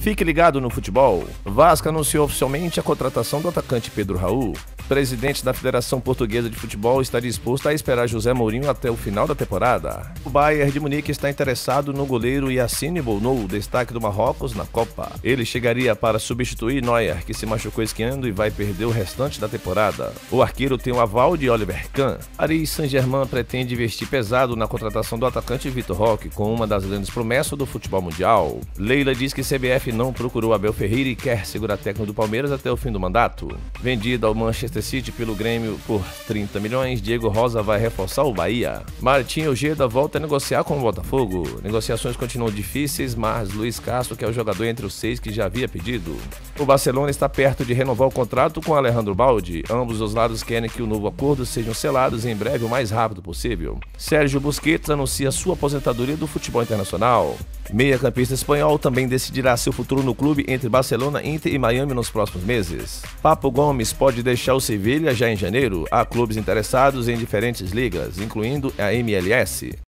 Fique ligado no futebol. Vasco anunciou oficialmente a contratação do atacante Pedro Raul. Presidente da Federação Portuguesa de Futebol está disposto a esperar José Mourinho até o final da temporada. O Bayern de Munique está interessado no goleiro Yassine Bounou, destaque do Marrocos na Copa. Ele chegaria para substituir Neuer, que se machucou esquiando e vai perder o restante da temporada. O arqueiro tem o aval de Oliver Kahn. Paris Saint-Germain pretende investir pesado na contratação do atacante Vitor Roque, com uma das grandes promessas do futebol mundial. Leila diz que CBF não procurou Abel Ferreira e quer segurar técnico do Palmeiras até o fim do mandato. Vendido ao Manchester City pelo Grêmio por 30 milhões, Diego Rosa vai reforçar o Bahia. Martim Ojeda volta a negociar com o Botafogo. Negociações continuam difíceis, mas Luiz Castro, que é o jogador entre os seis que já havia pedido. O Barcelona está perto de renovar o contrato com Alejandro Baldi. Ambos os lados querem que o novo acordo sejam selados em breve o mais rápido possível. Sérgio Busquets anuncia sua aposentadoria do futebol internacional. Meia-campista espanhol também decidirá seu futuro no clube entre Barcelona, Inter e Miami nos próximos meses. Papo Gomes pode deixar o Sevilha já em janeiro. Há clubes interessados em diferentes ligas, incluindo a MLS.